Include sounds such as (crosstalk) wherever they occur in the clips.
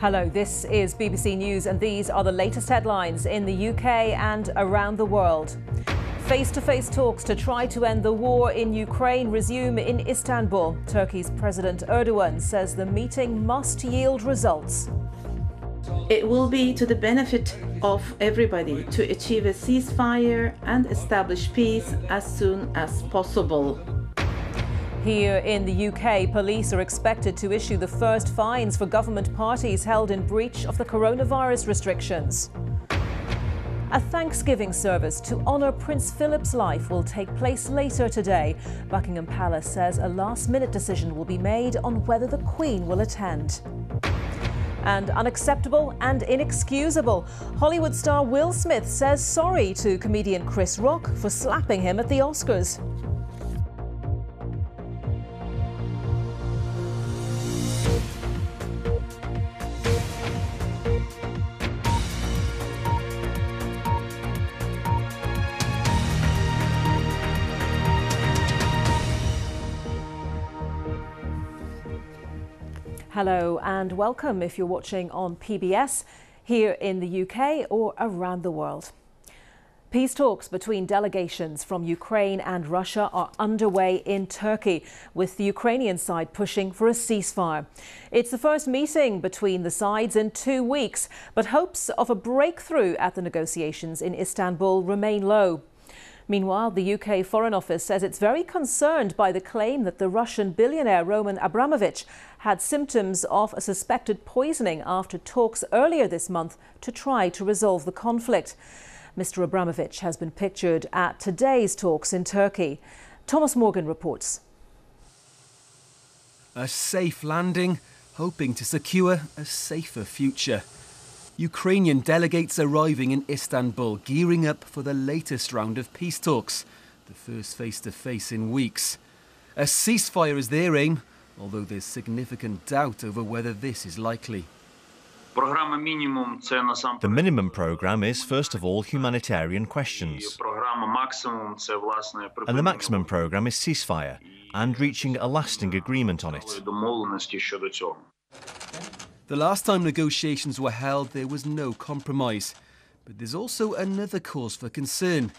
Hello, this is BBC News, and these are the latest headlines in the UK and around the world. Face to face talks to try to end the war in Ukraine resume in Istanbul. Turkey's President Erdogan says the meeting must yield results. It will be to the benefit of everybody to achieve a ceasefire and establish peace as soon as possible. Here in the UK, police are expected to issue the first fines for government parties held in breach of the coronavirus restrictions. A Thanksgiving service to honour Prince Philip's life will take place later today. Buckingham Palace says a last minute decision will be made on whether the Queen will attend. And unacceptable and inexcusable. Hollywood star Will Smith says sorry to comedian Chris Rock for slapping him at the Oscars. Hello and welcome if you're watching on PBS here in the UK or around the world. Peace talks between delegations from Ukraine and Russia are underway in Turkey, with the Ukrainian side pushing for a ceasefire. It's the first meeting between the sides in two weeks, but hopes of a breakthrough at the negotiations in Istanbul remain low. Meanwhile, the UK Foreign Office says it's very concerned by the claim that the Russian billionaire Roman Abramovich had symptoms of a suspected poisoning after talks earlier this month to try to resolve the conflict. Mr. Abramovich has been pictured at today's talks in Turkey. Thomas Morgan reports. A safe landing, hoping to secure a safer future. Ukrainian delegates arriving in Istanbul, gearing up for the latest round of peace talks, the first face to face in weeks. A ceasefire is their aim, although there's significant doubt over whether this is likely. The minimum programme is, first of all, humanitarian questions. And the maximum programme is ceasefire and reaching a lasting agreement on it. The last time negotiations were held, there was no compromise. But there's also another cause for concern.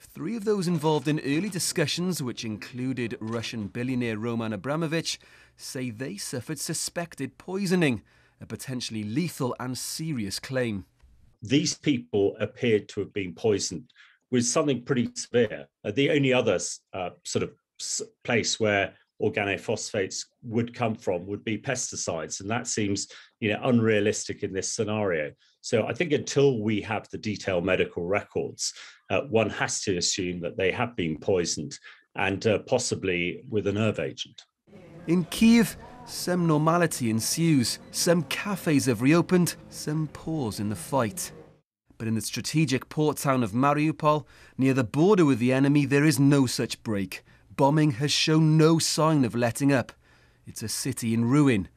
Three of those involved in early discussions, which included Russian billionaire Roman Abramovich, say they suffered suspected poisoning, a potentially lethal and serious claim. These people appeared to have been poisoned with something pretty severe. Uh, the only other uh, sort of place where organophosphates would come from would be pesticides and that seems you know unrealistic in this scenario. So i think until we have the detailed medical records uh, one has to assume that they have been poisoned and uh, possibly with a nerve agent. In kiev some normality ensues. Some cafes have reopened some pause in the fight. But in the strategic port town of mariupol near the border with the enemy there is no such break bombing has shown no sign of letting up. It's a city in ruin.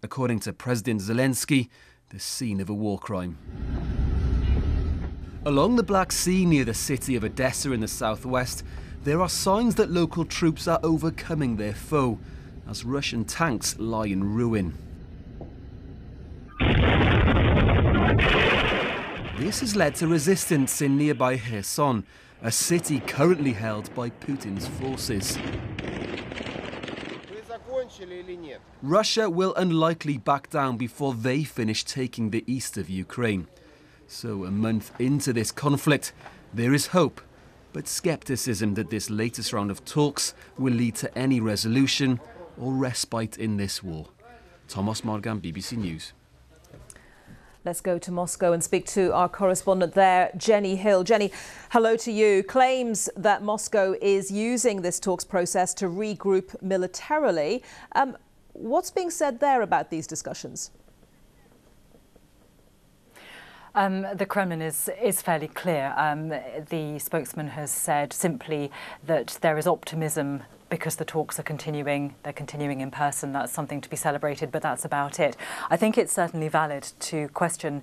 According to President Zelensky, the scene of a war crime. Along the Black Sea near the city of Odessa in the southwest, there are signs that local troops are overcoming their foe as Russian tanks lie in ruin. This has led to resistance in nearby Kherson, a city currently held by Putin's forces. Russia will unlikely back down before they finish taking the east of Ukraine. So, a month into this conflict, there is hope, but skepticism that this latest round of talks will lead to any resolution or respite in this war. Thomas Morgan, BBC News. Let's go to Moscow and speak to our correspondent there, Jenny Hill. Jenny, hello to you. Claims that Moscow is using this talks process to regroup militarily. Um, what's being said there about these discussions? Um, the Kremlin is, is fairly clear. Um, the spokesman has said simply that there is optimism because the talks are continuing, they're continuing in person. That's something to be celebrated, but that's about it. I think it's certainly valid to question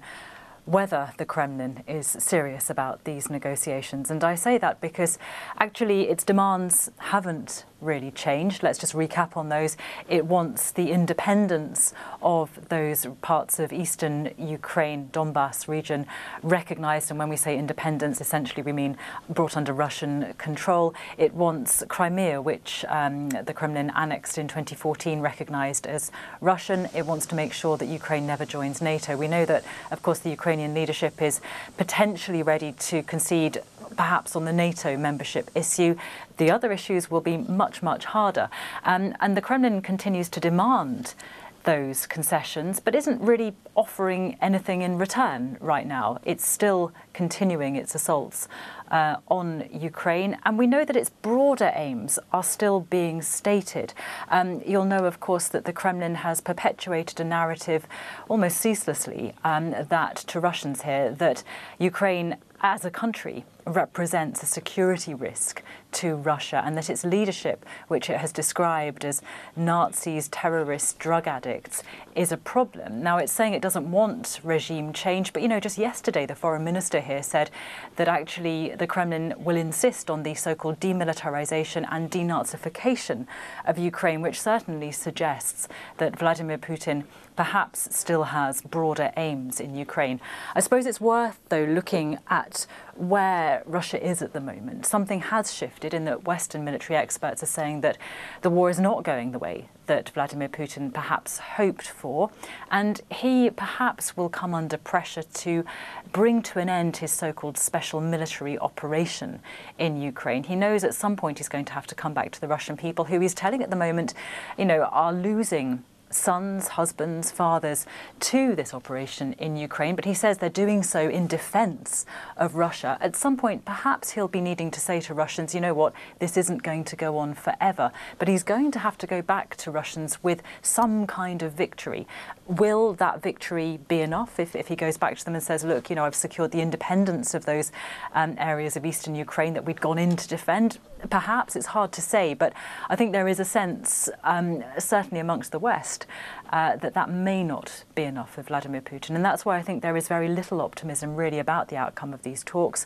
whether the Kremlin is serious about these negotiations. And I say that because actually its demands haven't really changed. Let's just recap on those. It wants the independence of those parts of eastern Ukraine, Donbass region, recognized. And when we say independence, essentially we mean brought under Russian control. It wants Crimea, which um, the Kremlin annexed in 2014, recognized as Russian. It wants to make sure that Ukraine never joins NATO. We know that, of course, the Ukrainian leadership is potentially ready to concede perhaps on the NATO membership issue. The other issues will be much, much harder. Um, and the Kremlin continues to demand those concessions, but isn't really offering anything in return right now. It's still continuing its assaults uh, on Ukraine, and we know that its broader aims are still being stated. Um, you'll know, of course, that the Kremlin has perpetuated a narrative almost ceaselessly um, that to Russians here that Ukraine as a country represents a security risk to Russia and that its leadership, which it has described as Nazis, terrorists, drug addicts, is a problem. Now, it's saying it doesn't want regime change, but you know, just yesterday the foreign minister here said that actually the Kremlin will insist on the so called demilitarization and denazification of Ukraine, which certainly suggests that Vladimir Putin perhaps still has broader aims in Ukraine. I suppose it's worth, though, looking at where Russia is at the moment. Something has shifted in that Western military experts are saying that the war is not going the way that Vladimir Putin perhaps hoped for, and he perhaps will come under pressure to bring to an end his so called special military operation in Ukraine. He knows at some point he's going to have to come back to the Russian people, who he's telling at the moment, you know, are losing sons, husbands, fathers to this operation in Ukraine, but he says they're doing so in defense of Russia. At some point, perhaps he'll be needing to say to Russians, you know what, this isn't going to go on forever. But he's going to have to go back to Russians with some kind of victory. Will that victory be enough if, if he goes back to them and says, look, you know, I've secured the independence of those um, areas of eastern Ukraine that we'd gone in to defend? Perhaps it's hard to say, but I think there is a sense, um, certainly amongst the West, uh, that that may not be enough for Vladimir Putin. And that's why I think there is very little optimism really about the outcome of these talks.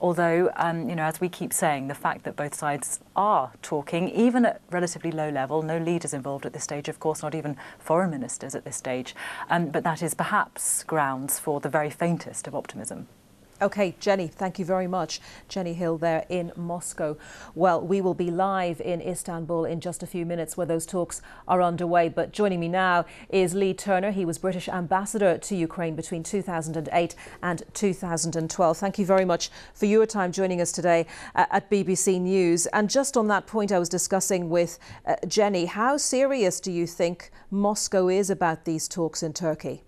Although, um, you know, as we keep saying, the fact that both sides are talking, even at relatively low level, no leaders involved at this stage, of course, not even foreign ministers at this stage, um, but that is perhaps grounds for the very faintest of optimism. Okay, Jenny, thank you very much. Jenny Hill there in Moscow. Well, we will be live in Istanbul in just a few minutes where those talks are underway. But joining me now is Leigh Turner. He was British ambassador to Ukraine between 2008 and 2012. Thank you very much for your time joining us today uh, at BBC News. And just on that point I was discussing with uh, Jenny, how serious do you think Moscow is about these talks in Turkey?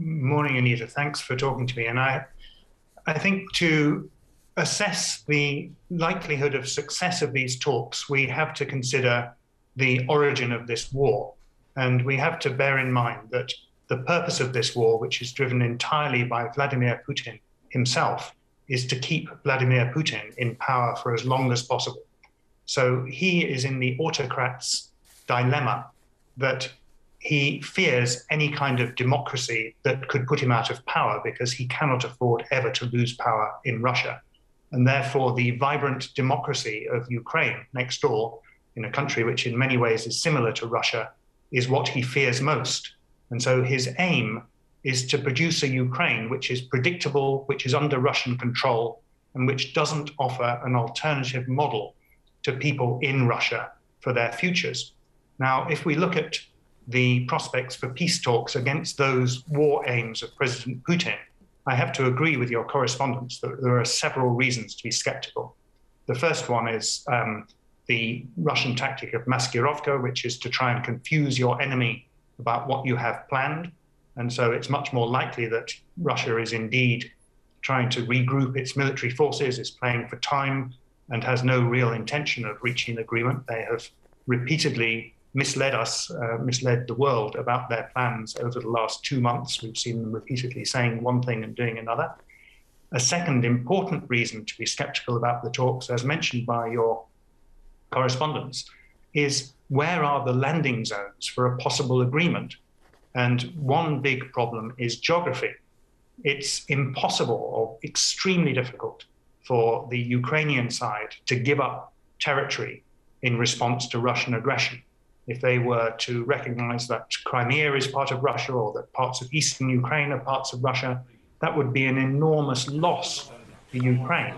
Morning, Annita. Thanks for talking to me. And I, I think to assess the likelihood of success of these talks, we have to consider the origin of this war. And we have to bear in mind that the purpose of this war, which is driven entirely by Vladimir Putin himself, is to keep Vladimir Putin in power for as long as possible. So he is in the autocrat's dilemma that he fears any kind of democracy that could put him out of power because he cannot afford ever to lose power in Russia. And therefore, the vibrant democracy of Ukraine next door, in a country which in many ways is similar to Russia, is what he fears most. And so his aim is to produce a Ukraine which is predictable, which is under Russian control, and which doesn't offer an alternative model to people in Russia for their futures. Now, if we look at the prospects for peace talks against those war aims of President Putin, I have to agree with your correspondence that there are several reasons to be skeptical. The first one is um, the Russian tactic of maskirovka, which is to try and confuse your enemy about what you have planned. And so it's much more likely that Russia is indeed trying to regroup its military forces, is playing for time, and has no real intention of reaching agreement. They have repeatedly misled us, uh, misled the world about their plans over the last two months. We've seen them repeatedly saying one thing and doing another. A second important reason to be skeptical about the talks, as mentioned by your correspondence, is where are the landing zones for a possible agreement? And one big problem is geography. it's impossible or extremely difficult for the Ukrainian side to give up territory in response to Russian aggression. If they were to recognize that Crimea is part of Russia or that parts of eastern Ukraine are parts of Russia, that would be an enormous loss for Ukraine.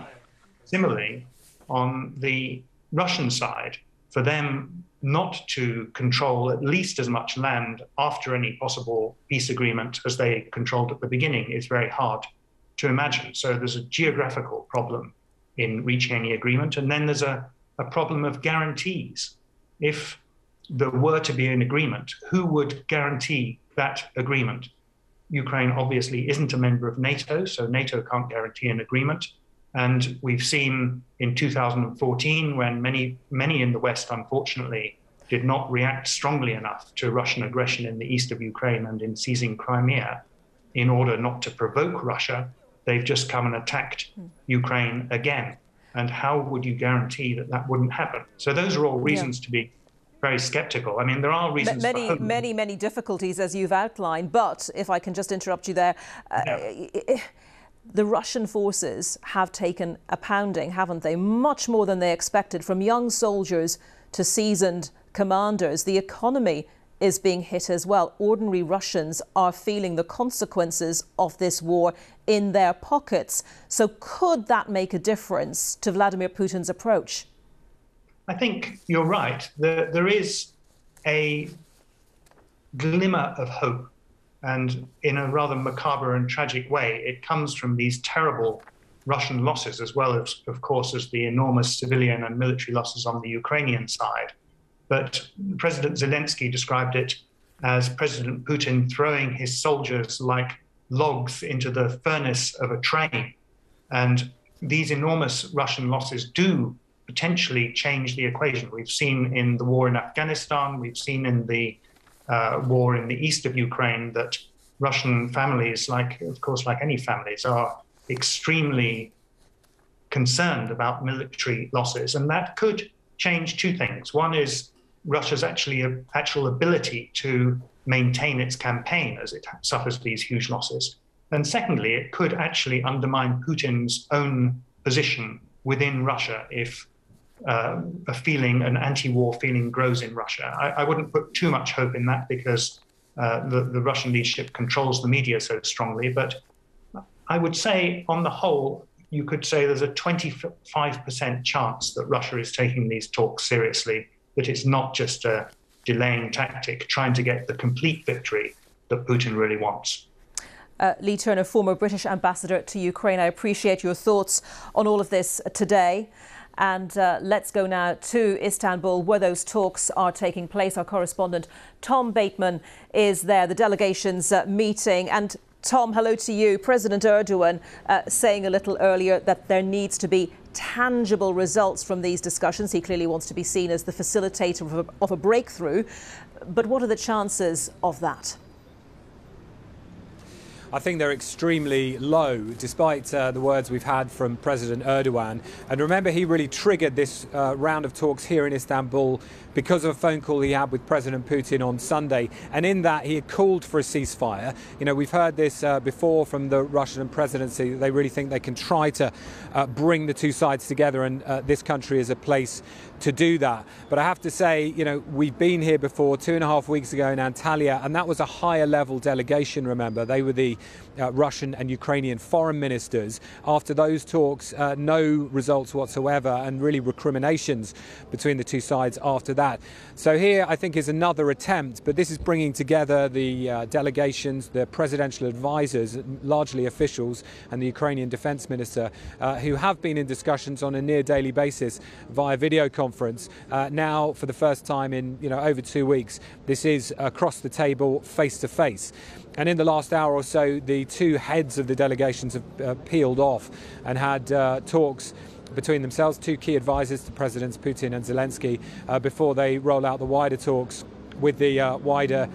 Similarly, on the Russian side, for them not to control at least as much land after any possible peace agreement as they controlled at the beginning is very hard to imagine. So there's a geographical problem in reaching any agreement. And then there's a, a problem of guarantees. If there were to be an agreement, who would guarantee that agreement? Ukraine obviously isn't a member of NATO, so NATO can't guarantee an agreement. And we've seen in 2014, when many, many in the West, unfortunately, did not react strongly enough to Russian aggression in the east of Ukraine and in seizing Crimea, in order not to provoke Russia, they've just come and attacked Ukraine again. And how would you guarantee that that wouldn't happen? So those are all reasons yeah. to be very skeptical. I mean, there are reasons. Many, many, many difficulties, as you've outlined. But if I can just interrupt you there. Uh, yeah the Russian forces have taken a pounding, haven't they? Much more than they expected, from young soldiers to seasoned commanders. The economy is being hit as well. Ordinary Russians are feeling the consequences of this war in their pockets. So, could that make a difference to Vladimir Putin's approach? I think you're right. There, there is a glimmer of hope and in a rather macabre and tragic way, it comes from these terrible Russian losses, as well as, of course, as the enormous civilian and military losses on the Ukrainian side. But President Zelensky described it as President Putin throwing his soldiers like logs into the furnace of a train. And these enormous Russian losses do potentially change the equation. We've seen in the war in Afghanistan, we've seen in the uh, war in the east of Ukraine that Russian families, like of course, like any families, are extremely concerned about military losses, and that could change two things. One is Russia's actually actual ability to maintain its campaign as it suffers these huge losses, and secondly, it could actually undermine Putin's own position within Russia if uh, a feeling, an anti-war feeling, grows in Russia. I, I wouldn't put too much hope in that because uh, the, the Russian leadership controls the media so strongly. But I would say, on the whole, you could say there's a 25% chance that Russia is taking these talks seriously, that it's not just a delaying tactic trying to get the complete victory that Putin really wants. Uh, Leigh Turner, former British ambassador to Ukraine, I appreciate your thoughts on all of this today. And uh, let's go now to Istanbul, where those talks are taking place. Our correspondent Tom Bateman is there, the delegation's uh, meeting. And Tom, hello to you. President Erdogan uh, saying a little earlier that there needs to be tangible results from these discussions. He clearly wants to be seen as the facilitator of a, of a breakthrough. But what are the chances of that? I think they're extremely low, despite uh, the words we've had from President Erdogan. And remember, he really triggered this uh, round of talks here in Istanbul because of a phone call he had with President Putin on Sunday. And in that, he had called for a ceasefire. You know, we've heard this uh, before from the Russian presidency. They really think they can try to uh, bring the two sides together, and uh, this country is a place to do that. But I have to say, you know, we've been here before two and a half weeks ago in Antalya, and that was a higher level delegation, remember. They were the uh, Russian and Ukrainian foreign ministers. After those talks, uh, no results whatsoever, and really recriminations between the two sides after that. So here, I think, is another attempt, but this is bringing together the uh, delegations, the presidential advisors, largely officials, and the Ukrainian defense minister, uh, who have been in discussions on a near daily basis via video conference. Uh, now, for the first time in you know over two weeks, this is across the table, face to face. And in the last hour or so, the two heads of the delegations have uh, peeled off and had uh, talks between themselves, two key advisors to Presidents Putin and Zelensky, uh, before they roll out the wider talks with the uh, wider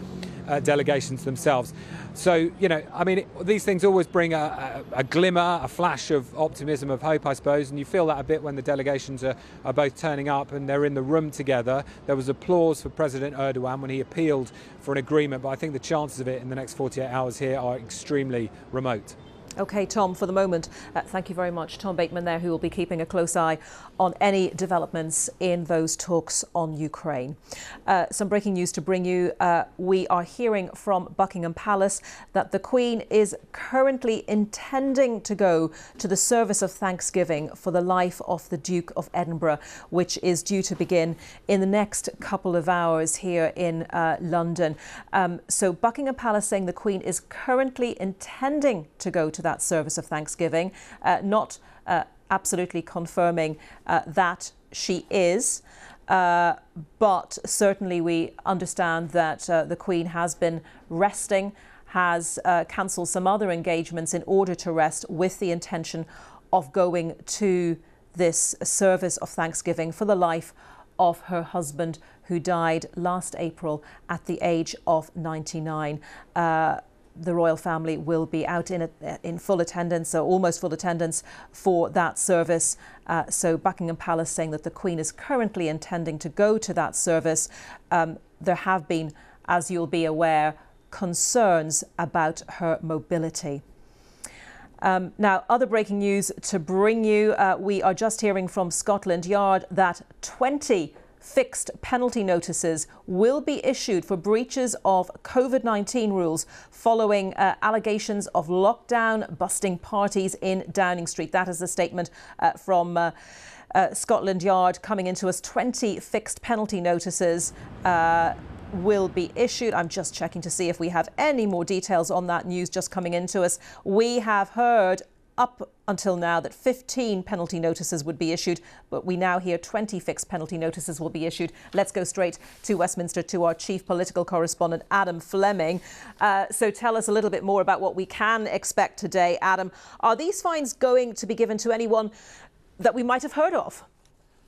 uh, delegations themselves. So, you know, I mean, it, these things always bring a, a, a, glimmer, a flash of optimism, of hope, I suppose, and you feel that a bit when the delegations are, are both turning up and they're in the room together. There was applause for President Erdogan when he appealed for an agreement, but I think the chances of it in the next 48 hours here are extremely remote. Okay, Tom, for the moment, uh, thank you very much. Tom Bateman there, who will be keeping a close eye on any developments in those talks on Ukraine. Uh, some breaking news to bring you. Uh, we are hearing from Buckingham Palace that the Queen is currently intending to go to the service of Thanksgiving for the life of the Duke of Edinburgh, which is due to begin in the next couple of hours here in uh, London. Um, so, Buckingham Palace saying the Queen is currently intending to go to that service of Thanksgiving, uh, not uh, absolutely confirming uh, that she is. Uh, but certainly, we understand that uh, the Queen has been resting, has uh, cancelled some other engagements in order to rest with the intention of going to this service of Thanksgiving for the life of her husband, who died last April at the age of 99 the royal family will be out in, a, in full attendance, or almost full attendance, for that service. Uh, so Buckingham Palace saying that the Queen is currently intending to go to that service. Um, there have been, as you'll be aware, concerns about her mobility. Um, now, other breaking news to bring you. Uh, we are just hearing from Scotland Yard that 20 fixed penalty notices will be issued for breaches of COVID 19 rules following uh, allegations of lockdown busting parties in Downing Street. That is a statement uh, from. Uh, uh Scotland Yard coming into us 20 fixed penalty notices uh, will be issued. I'm just checking to see if we have any more details on that news just coming into us. We have heard up until now that 15 penalty notices would be issued, but we now hear 20 fixed penalty notices will be issued. Let's go straight to Westminster to our chief political correspondent, Adam Fleming. Uh, so tell us a little bit more about what we can expect today, Adam. Are these fines going to be given to anyone that we might have heard of?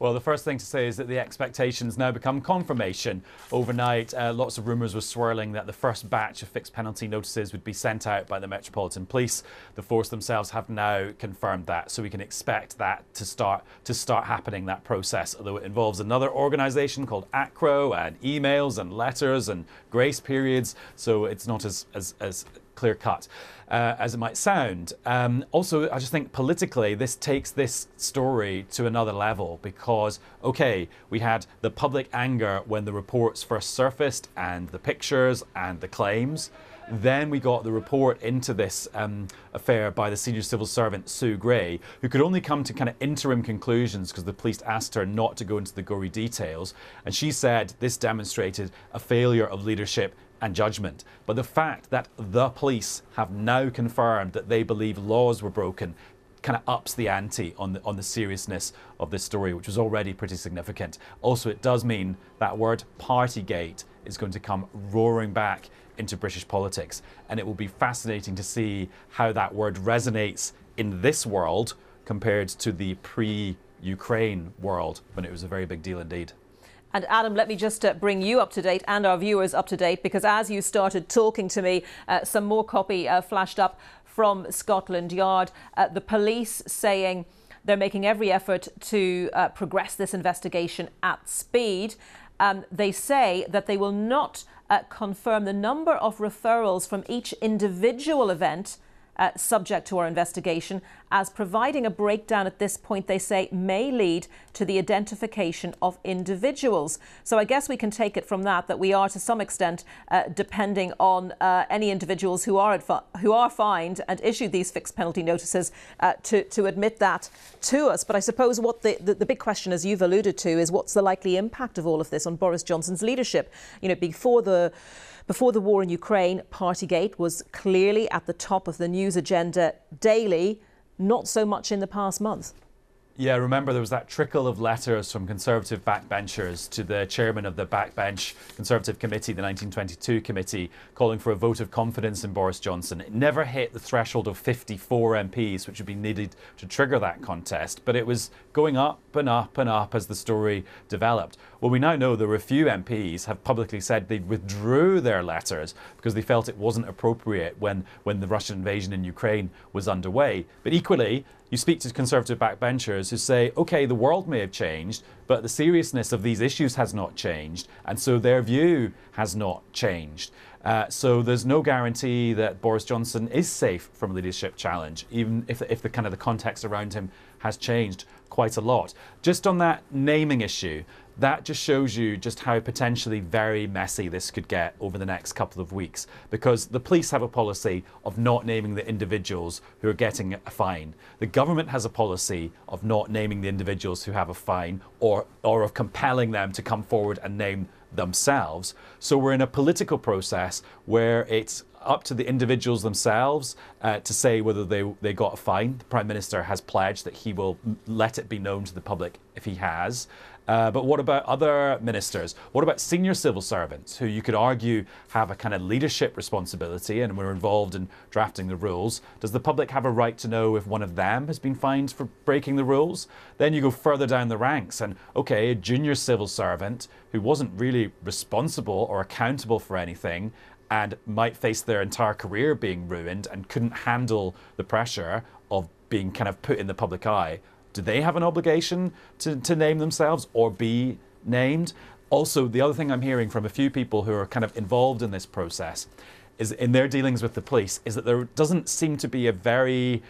Well, the first thing to say is that the expectations now become confirmation. Overnight, uh, lots of rumours were swirling that the first batch of fixed penalty notices would be sent out by the Metropolitan Police. The force themselves have now confirmed that, so we can expect that to start to start happening. That process, although it involves another organisation called ACRO and emails and letters and grace periods, so it's not as as, as clear cut uh, as it might sound. Um, also, I just think politically, this takes this story to another level because, okay, we had the public anger when the reports first surfaced and the pictures and the claims. Then we got the report into this um, affair by the senior civil servant Sue Gray, who could only come to kind of interim conclusions because the police asked her not to go into the gory details. And she said this demonstrated a failure of leadership and judgment. But the fact that the police have now confirmed that they believe laws were broken kind of ups the ante on the, on the seriousness of this story, which was already pretty significant. Also, it does mean that word Partygate is going to come roaring back into British politics. And it will be fascinating to see how that word resonates in this world compared to the pre Ukraine world when it was a very big deal indeed. And Adam, let me just uh, bring you up to date and our viewers up to date because as you started talking to me, uh, some more copy uh, flashed up from Scotland Yard. Uh, the police saying they're making every effort to uh, progress this investigation at speed. Um, they say that they will not uh, confirm the number of referrals from each individual event uh, subject to our investigation, as providing a breakdown at this point, they say, may lead to the identification of individuals. So I guess we can take it from that that we are to some extent uh, depending on uh, any individuals who are who are fined and issued these fixed penalty notices uh, to to admit that to us. But I suppose what the, the the big question, as you've alluded to, is what's the likely impact of all of this on Boris Johnson's leadership? You know, before the before the war in Ukraine, Partygate was clearly at the top of the news agenda daily, not so much in the past month. Yeah, remember there was that trickle of letters from Conservative backbenchers to the chairman of the backbench Conservative Committee, the 1922 committee, calling for a vote of confidence in Boris Johnson. It never hit the threshold of 54 MPs, which would be needed to trigger that contest, but it was going up and up and up as the story developed. Well, we now know there were a few MPs have publicly said they withdrew their letters because they felt it wasn't appropriate when, when the Russian invasion in Ukraine was underway. But equally, you speak to conservative backbenchers who say, okay, the world may have changed, but the seriousness of these issues has not changed, and so their view has not changed. Uh, so there's no guarantee that Boris Johnson is safe from a leadership challenge, even if, if the kind of the context around him has changed quite a lot. Just on that naming issue, that just shows you just how potentially very messy this could get over the next couple of weeks because the police have a policy of not naming the individuals who are getting a fine. The government has a policy of not naming the individuals who have a fine or, or of compelling them to come forward and name themselves. So we're in a political process where it's up to the individuals themselves uh, to say whether they, they got a fine. The Prime Minister has pledged that he will let it be known to the public if he has. Uh, but what about other ministers? What about senior civil servants who you could argue have a kind of leadership responsibility and were involved in drafting the rules? Does the public have a right to know if one of them has been fined for breaking the rules? Then you go further down the ranks and, okay, a junior civil servant who wasn't really responsible or accountable for anything and might face their entire career being ruined and couldn't handle the pressure of being kind of put in the public eye do they have an obligation to, to name themselves or be named? Also, the other thing I'm hearing from a few people who are kind of involved in this process is in their dealings with the police is that there doesn't seem to be a very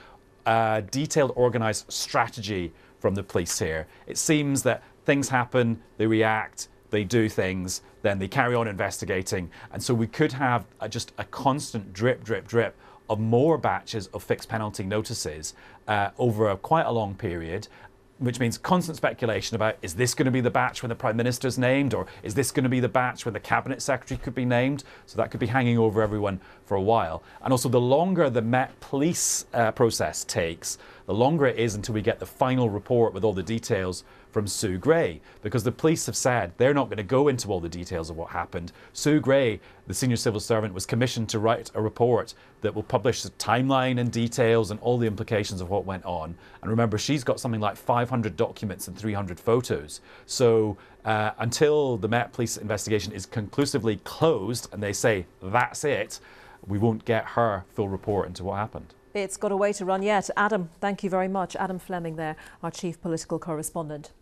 uh, detailed, organized strategy from the police here. It seems that things happen, they react, they do things, then they carry on investigating. And so we could have a, just a constant drip, drip, drip of more batches of fixed penalty notices uh, over a, quite a long period which means constant speculation about is this going to be the batch when the prime minister's named or is this going to be the batch when the cabinet secretary could be named so that could be hanging over everyone for a while and also the longer the met police uh, process takes the longer it is until we get the final report with all the details from Sue Gray because the police have said they're not going to go into all the details of what happened. Sue Gray, the senior civil servant, was commissioned to write a report that will publish the timeline and details and all the implications of what went on. And remember, she's got something like 500 documents and 300 photos. So uh, until the Met Police investigation is conclusively closed and they say that's it, we won't get her full report into what happened. It's got a way to run yet. Adam, thank you very much. Adam Fleming there, our chief political correspondent.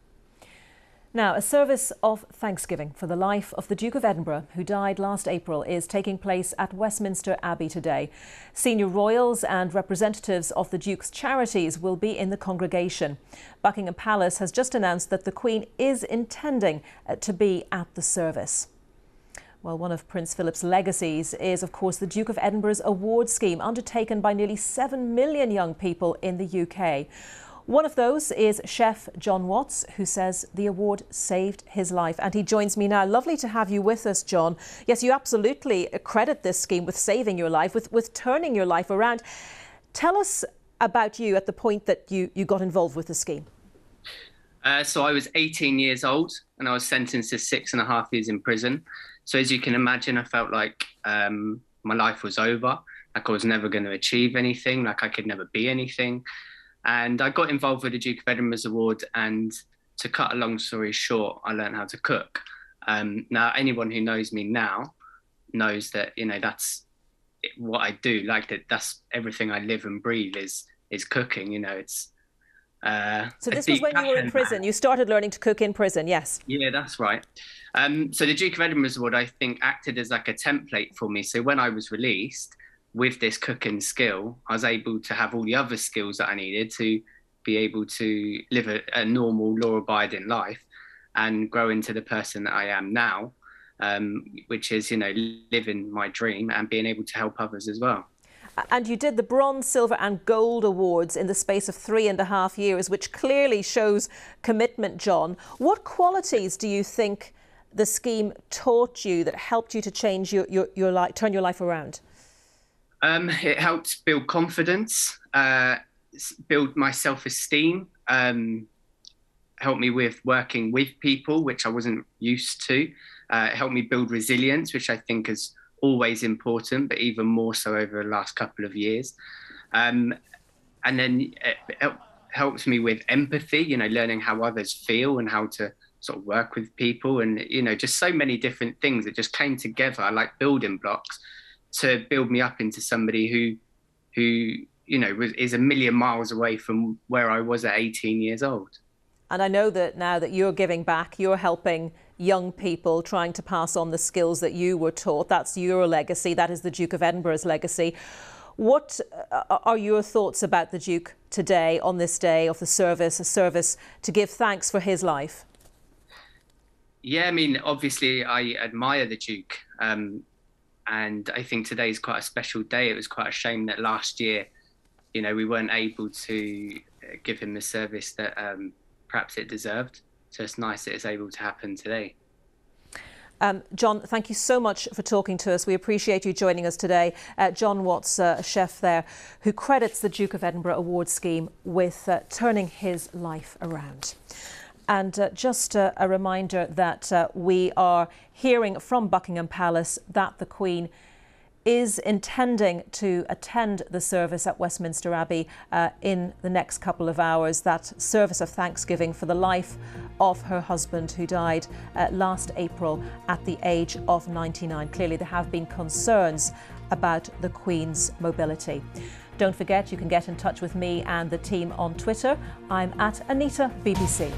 Now, a service of thanksgiving for the life of the Duke of Edinburgh, who died last April, is taking place at Westminster Abbey today. Senior royals and representatives of the Duke's charities will be in the congregation. Buckingham Palace has just announced that the Queen is intending uh, to be at the service. Well, one of Prince Philip's legacies is, of course, the Duke of Edinburgh's award scheme, undertaken by nearly 7 million young people in the UK. One of those is Chef John Watts, who says the award saved his life. And he joins me now. Lovely to have you with us, John. Yes, you absolutely credit this scheme with saving your life, with, with turning your life around. Tell us about you at the point that you, you got involved with the scheme. Uh, so I was 18 years old and I was sentenced to six and a half years in prison. So as you can imagine, I felt like um, my life was over. Like I was never going to achieve anything. Like I could never be anything. And I got involved with the Duke of Edinburgh's Award. And to cut a long story short, I learned how to cook. Um, now, anyone who knows me now knows that you know that's what I do. Like that, that's everything I live and breathe is is cooking. You know, it's. Uh, so this was when you were in prison. You started learning to cook in prison, yes. Yeah, that's right. Um, so the Duke of Edinburgh's Award, I think, acted as like a template for me. So when I was released, with this cooking skill, I was able to have all the other skills that I needed to be able to live a, a normal, law abiding life and grow into the person that I am now, um, which is, you know, living my dream and being able to help others as well. And you did the bronze, silver, and gold awards in the space of three and a half years, which clearly shows commitment, John. What qualities do you think the scheme taught you that helped you to change your, your, your life, turn your life around? Um, it helped build confidence, uh, build my self esteem, um, helped me with working with people, which I wasn't used to. Uh, it helped me build resilience, which I think is always important, but even more so over the last couple of years. Um, and then it, helps me with empathy, you know, learning how others feel and how to sort of work with people and you know just so many different things that just came together like building blocks to build me up into somebody who who you know was, is a million miles away from where I was at 18 years old. And I know that now that you're giving back, you're helping young people, trying to pass on the skills that you were taught. That's your legacy. That is the Duke of Edinburgh's legacy. What uh, are your thoughts about the Duke today, on this day of the service, a service to give thanks for his life? Yeah, I mean, obviously, I admire the Duke. Um, and I think today is quite a special day. It was quite a shame that last year, you know, we weren't able to uh, give him the service that um, perhaps it deserved. So it's nice that it's able to happen today. Um, John, thank you so much for talking to us. We appreciate you joining us today. Uh, John Watts, uh, a chef there, who credits the Duke of Edinburgh Award Scheme with uh, turning his life around. And uh, just a reminder that uh, we are hearing from Buckingham Palace that the Queen is intending to attend the service at Westminster Abbey uh, in the next couple of hours, that service of thanksgiving for the life of her husband who died uh, last April at the age of 99. Clearly, there have been concerns about the Queen's mobility. Don't forget, you can get in touch with me and the team on Twitter. I'm at Annita BBC.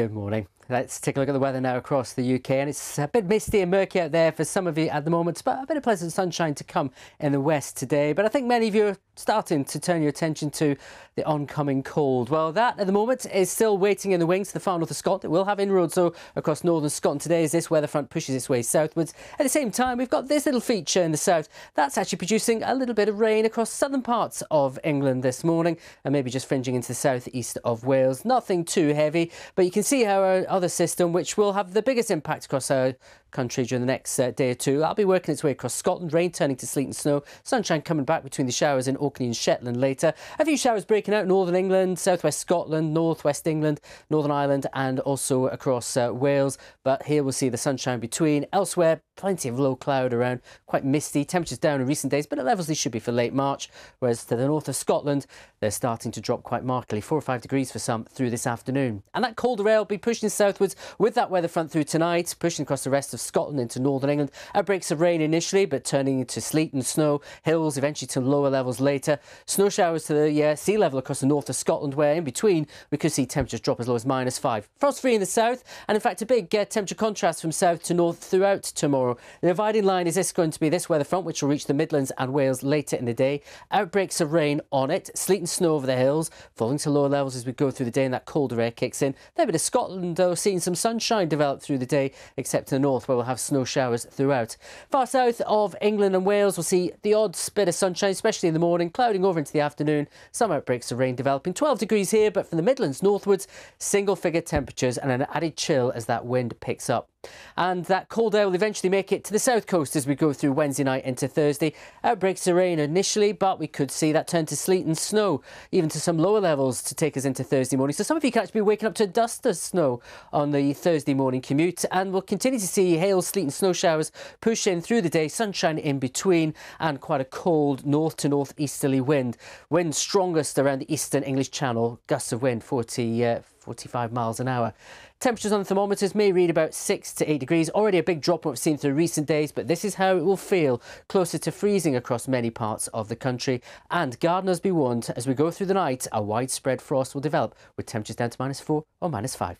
Good morning. Let's take a look at the weather now across the UK. And it's a bit misty and murky out there for some of you at the moment, but a bit of pleasant sunshine to come in the west today. But I think many of you are starting to turn your attention to the oncoming cold. Well, that at the moment is still waiting in the wings to the far north of Scotland. It will have inroads though across northern Scotland today as this weather front pushes its way southwards. At the same time, we've got this little feature in the south that's actually producing a little bit of rain across southern parts of England this morning and maybe just fringing into the southeast of Wales. Nothing too heavy, but you can see how other system, which will have the biggest impact across our country during the next uh, day or two. That'll be working its way across Scotland, rain turning to sleet and snow, sunshine coming back between the showers in Orkney and Shetland later. A few showers breaking out in northern England, southwest Scotland, northwest England, Northern Ireland, and also across uh, Wales. But here we'll see the sunshine between. Elsewhere, plenty of low cloud around, quite misty. Temperatures down in recent days, but at levels they should be for late March. Whereas to the north of Scotland, they're starting to drop quite markedly, four or five degrees for some through this afternoon. And that colder air will be pushing southwards with that weather front through tonight, pushing across the rest of Scotland into northern England. Outbreaks of rain initially, but turning into sleet and snow. Hills eventually to lower levels later. Snow showers to the uh, sea level across the north of Scotland, where in between we could see temperatures drop as low as minus five. Frost free in the south, and in fact a big uh, temperature contrast from south to north throughout tomorrow. The dividing line is this going to be this weather front, which will reach the Midlands and Wales later in the day. Outbreaks of rain on it, sleet and snow over the hills, falling to lower levels as we go through the day and that colder air kicks in. Then a bit of Scotland, though, seeing some sunshine develop through the day, except in the north where we'll have snow showers throughout. Far south of England and Wales, we'll see the odd bit of sunshine, especially in the morning, clouding over into the afternoon. Some outbreaks of rain developing. 12 degrees here, but from the Midlands northwards, single figure temperatures and an added chill as that wind picks up. And that cold air will eventually make it to the south coast as we go through Wednesday night into Thursday. Outbreaks of rain initially, but we could see that turn to sleet and snow, even to some lower levels to take us into Thursday morning. So some of you can actually be waking up to a dust of snow on the Thursday morning commute. And we'll continue to see hail, sleet and snow showers push in through the day, sunshine in between, and quite a cold north to northeasterly wind. Wind strongest around the eastern English Channel, gusts of wind 40, uh, 45 miles an hour. Temperatures on the thermometers may read about 6 to 8 degrees, already a big drop what we've seen through recent days, but this is how it will feel, closer to freezing across many parts of the country. And gardeners be warned, as we go through the night, a widespread frost will develop, with temperatures down to minus 4 or minus 5.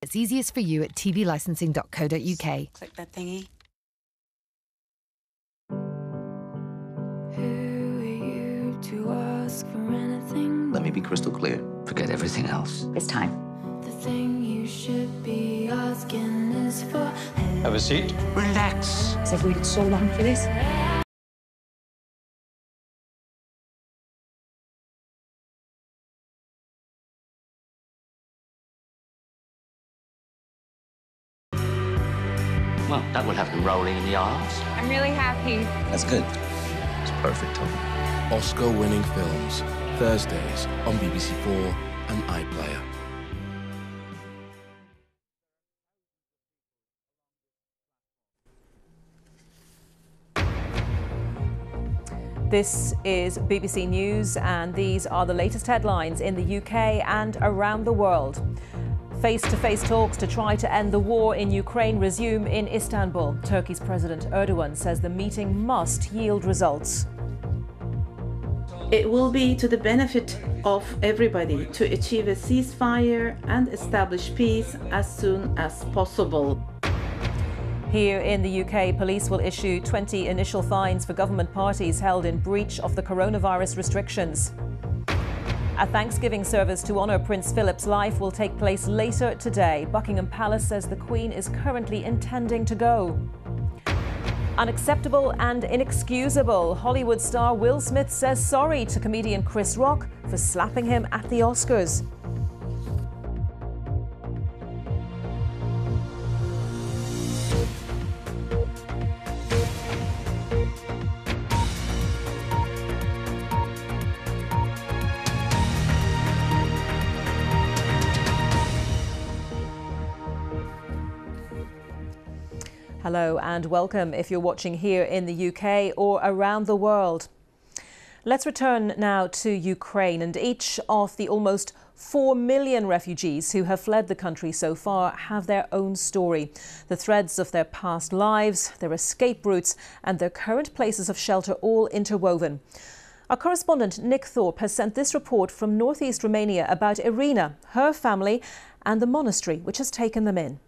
It's easiest for you at tvlicensing.co.uk. Click that thingy. Let me be crystal clear. Forget everything else. It's time. The thing you should be asking is for Have a seat. Relax. I've waited so long for this. Well, that will have them rolling in the aisles. I'm really happy. That's good. It's perfect, Tom. Oscar winning films. Thursdays on BBC4 and iPlayer. This is BBC News, and these are the latest headlines in the UK and around the world. Face to face talks to try to end the war in Ukraine resume in Istanbul. Turkey's President Erdogan says the meeting must yield results. It will be to the benefit of everybody to achieve a ceasefire and establish peace as soon as possible. Here in the UK, police will issue 20 initial fines for government parties held in breach of the coronavirus restrictions. A Thanksgiving service to honour Prince Philip's life will take place later today. Buckingham Palace says the Queen is currently intending to go. Unacceptable and inexcusable. Hollywood star Will Smith says sorry to comedian Chris Rock for slapping him at the Oscars. Hello and welcome if you're watching here in the UK or around the world. Let's return now to Ukraine and each of the almost 4 million refugees who have fled the country so far have their own story. The threads of their past lives, their escape routes and their current places of shelter all interwoven. Our correspondent Nick Thorpe has sent this report from northeast Romania about Irina, her family and the monastery which has taken them in.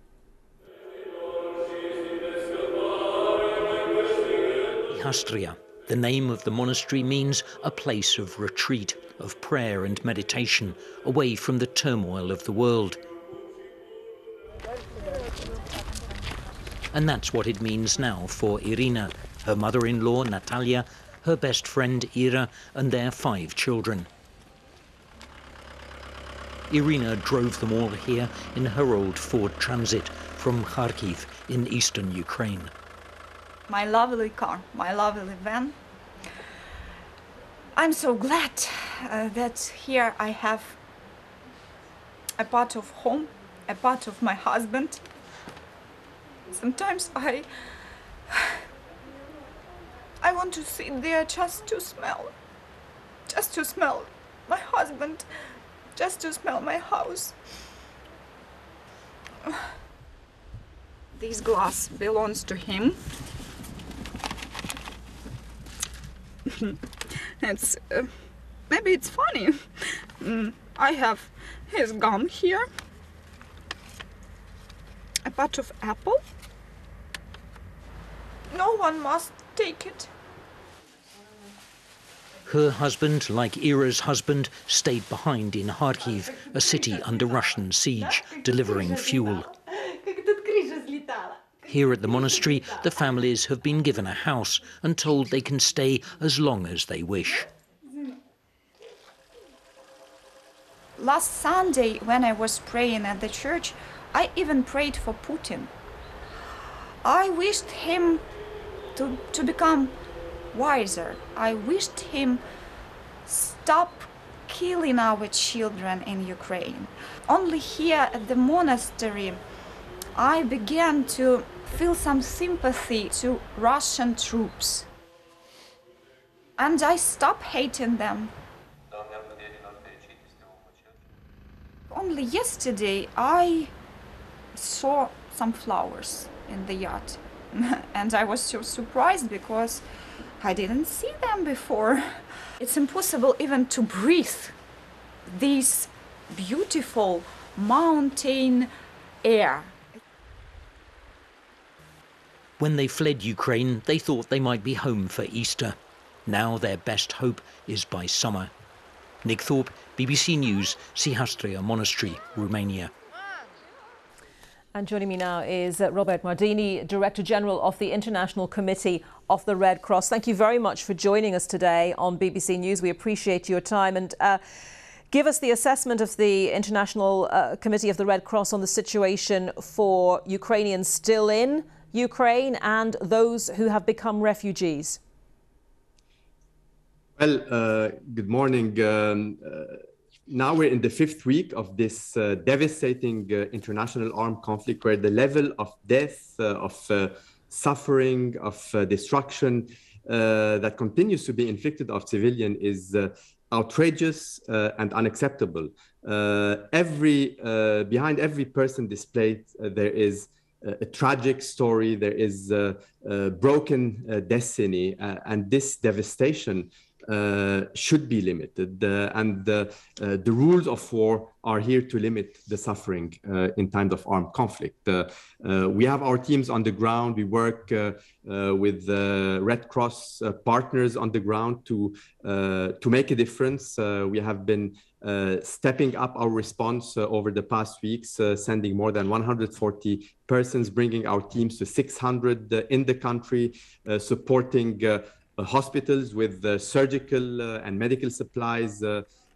Sihastria. The name of the monastery means a place of retreat, of prayer and meditation, away from the turmoil of the world. And that's what it means now for Irina, her mother-in-law Natalia, her best friend Ira, and their five children. Irina drove them all here in her old Ford Transit from Kharkiv in eastern Ukraine my lovely car, my lovely van. I'm so glad uh, that here I have a part of home, a part of my husband. Sometimes I (sighs) I want to sit there just to smell, just to smell my husband, just to smell my house. (sighs) This glass belongs to him. (laughs) it's uh, maybe it's funny. Mm, I have his gum here, a patch of apple. No one must take it. Her husband, like Ira's husband, stayed behind in Kharkiv, a city under Russian siege, delivering fuel. Here at the monastery, the families have been given a house and told they can stay as long as they wish. Last Sunday, when I was praying at the church, I even prayed for Putin. I wished him to, to become wiser. I wished him stop killing our children in Ukraine. Only here at the monastery, I began to feel some sympathy to Russian troops. And I stop hating them. Only yesterday I saw some flowers in the yard. (laughs) and I was so surprised because I didn't see them before. It's impossible even to breathe this beautiful mountain air. When they fled Ukraine, they thought they might be home for Easter. Now their best hope is by summer. Nick Thorpe, BBC News, Sihastria Monastery, Romania. And joining me now is uh, Robert Mardini, Director General of the International Committee of the Red Cross. Thank you very much for joining us today on BBC News. We appreciate your time and uh, give us the assessment of the International uh, Committee of the Red Cross on the situation for Ukrainians still in Ukraine and those who have become refugees? Well, uh, good morning. Um, uh, now we're in the fifth week of this uh, devastating uh, international armed conflict where the level of death, uh, of uh, suffering, of destruction that continues to be inflicted of civilian is outrageous uh, and unacceptable. Uh, every uh, behind every person displayed, there is a tragic story. There is a, a broken uh, destiny, uh, and this devastation uh, should be limited. Uh, and uh, the rules of war are here to limit the suffering in times of armed conflict. we have our teams on the ground. We work with Red Cross partners on the ground to, to make a difference. we have been uh, stepping up our response uh, over the past weeks, uh, sending more than 140 persons, bringing our teams to 600 in the country, supporting uh, hospitals with uh, surgical uh, and medical supplies.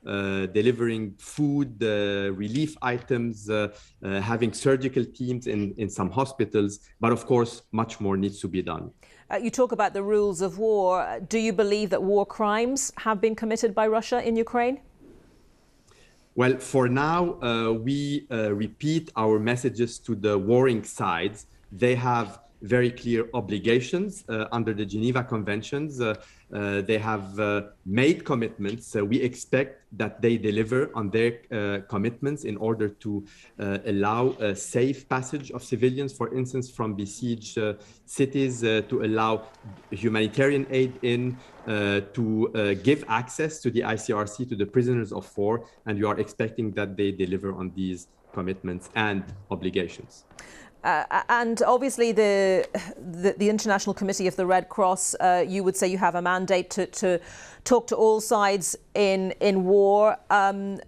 Uh, delivering food, uh, relief items, uh, having surgical teams in, in some hospitals. But of course, much more needs to be done. you talk about the rules of war. Do you believe that war crimes have been committed by Russia in Ukraine? Well, for now, we repeat our messages to the warring sides. They have very clear obligations uh, under the Geneva Conventions. Uh, uh, they have uh, made commitments. we expect that they deliver on their uh, commitments in order to uh, allow a safe passage of civilians, for instance, from besieged cities, to allow humanitarian aid in, to give access to the ICRC to the prisoners of war. And we are expecting that they deliver on these commitments and obligations. Uh, and obviously, the, the, the International Committee of the Red Cross, uh, you would say you have a mandate to, to talk to all sides in in war. Um,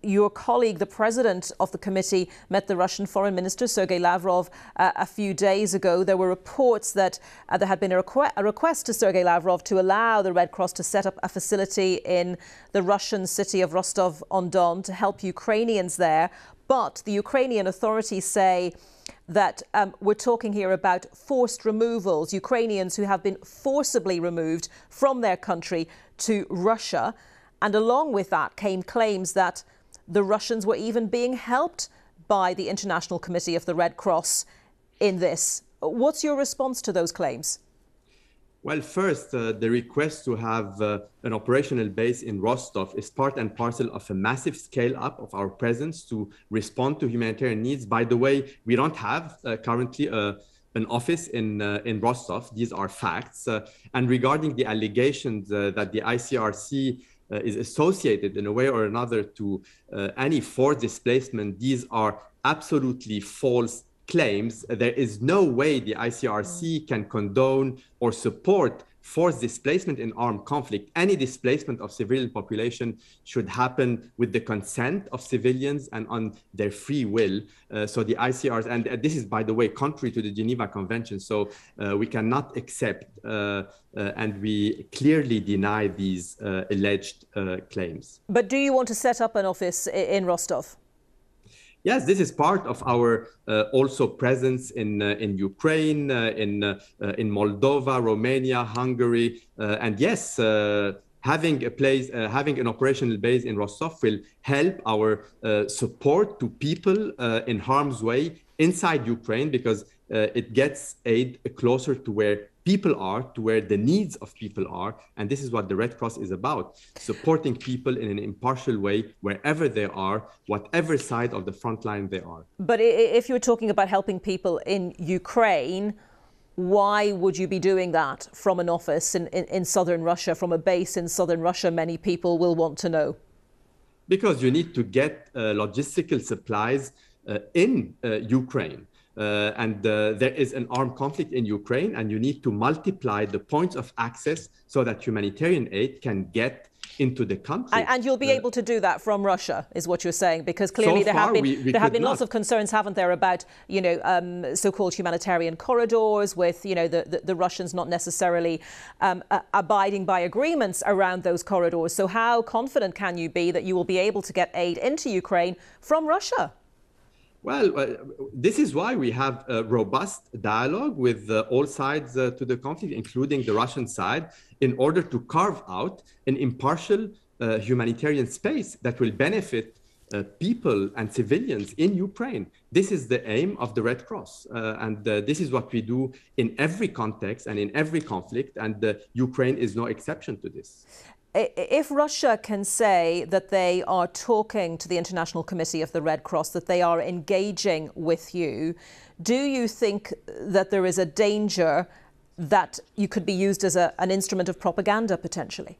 your colleague, the president of the committee, met the Russian foreign minister, Sergei Lavrov, uh, a few days ago. There were reports that uh, there had been a, requ- a, request to Sergei Lavrov to allow the Red Cross to set up a facility in the Russian city of Rostov on Don to help Ukrainians there. But the Ukrainian authorities say that um, we're talking here about forced removals, Ukrainians who have been forcibly removed from their country to Russia. And along with that came claims that the Russians were even being helped by the International Committee of the Red Cross in this. What's your response to those claims? Well, first, uh, the request to have uh, an operational base in Rostov is part and parcel of a massive scale up of our presence to respond to humanitarian needs. By the way, we don't have uh, currently a, uh, an office in, uh, in Rostov. These are facts. Uh, and regarding the allegations that the ICRC is associated in a way or another to any forced displacement, these are absolutely false claims there is no way the ICRC can condone or support forced displacement in armed conflict. Any displacement of civilian population should happen with the consent of civilians and on their free will. Uh, so the ICRC, and uh, this is, by the way, contrary to the Geneva Convention. So uh, we cannot accept uh, uh, and we clearly deny these uh, alleged claims. But do you want to set up an office in Rostov? Yes, this is part of our uh, also presence in uh, in Ukraine, uh, in uh, uh, in Moldova, Romania, Hungary, uh, and yes, having a place, having an operational base in Rostov will help our support to people in harm's way inside Ukraine because it gets aid closer to where people are to where the needs of people are and this is what the red cross is about supporting people in an impartial way wherever they are whatever side of the front line they are. But if you're talking about helping people in ukraine why would you be doing that from an office in, in, in southern russia from a base in southern russia many people will want to know? Because you need to get uh, logistical supplies uh, in uh, ukraine uh, and uh, there is an armed conflict in Ukraine, and you need to multiply the points of access so that humanitarian aid can get into the country. And, and you'll be uh, able to do that from Russia, is what you're saying, because clearly so there have been we, we there have been not. lots of concerns, haven't there, about you know um, so-called humanitarian corridors with you know the the, the Russians not necessarily um, uh, abiding by agreements around those corridors. So how confident can you be that you will be able to get aid into Ukraine from Russia? Well, uh, this is why we have a robust dialogue with uh, all sides uh, to the conflict, including the Russian side, in order to carve out an impartial uh, humanitarian space that will benefit uh, people and civilians in Ukraine. This is the aim of the Red Cross. And this is what we do in every context and in every conflict. And Ukraine is no exception to this. If Russia can say that they are talking to the International Committee of the Red Cross, that they are engaging with you, do you think that there is a danger that you could be used as a, an instrument of propaganda potentially?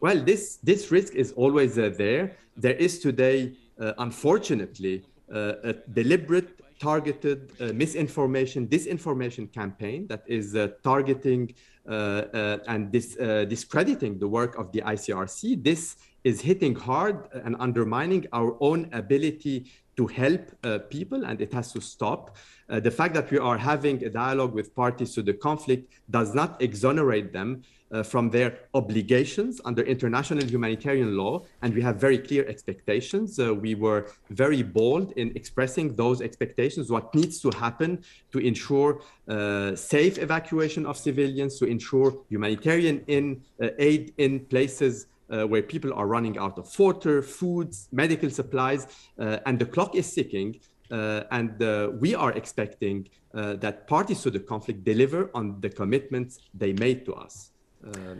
Well, this, this risk is always uh, there. There is today, uh, unfortunately, uh, a deliberate, targeted uh, misinformation, disinformation campaign that is uh, targeting uh, and dis, discrediting the work of the ICRC. This is hitting hard and undermining our own ability to help uh, people and it has to stop. Uh, the fact that we are having a dialogue with parties to the conflict does not exonerate them uh, from their obligations under international humanitarian law, and we have very clear expectations. Uh, we were very bold in expressing those expectations, what needs to happen to ensure uh, safe evacuation of civilians, to ensure humanitarian in, uh, aid in places uh, where people are running out of water, foods, medical supplies, uh, and the clock is ticking. Uh, and we are expecting that parties to the conflict deliver on the commitments they made to us.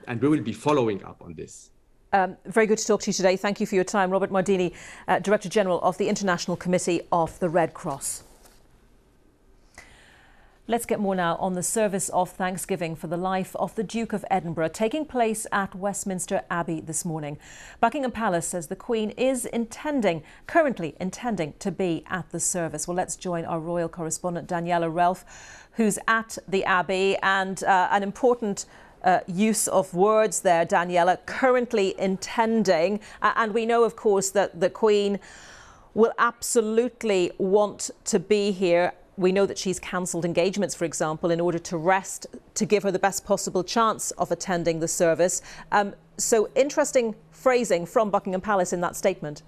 And we will be following up on this. Um, very good to talk to you today. Thank you for your time. Robert Mardini, uh, Director General of the International Committee of the Red Cross. Let's get more now on the service of Thanksgiving for the life of the Duke of Edinburgh taking place at Westminster Abbey this morning. Buckingham Palace says the Queen is intending, currently intending to be at the service. Well, let's join our royal correspondent Daniela Ralph, who's at the Abbey and uh, an important uh, use of words there, Daniela, currently intending. Uh, and we know, of course, that the Queen will absolutely want to be here we know that she's cancelled engagements, for example, in order to rest, to give her the best possible chance of attending the service. Um, so, interesting phrasing from Buckingham Palace in that statement.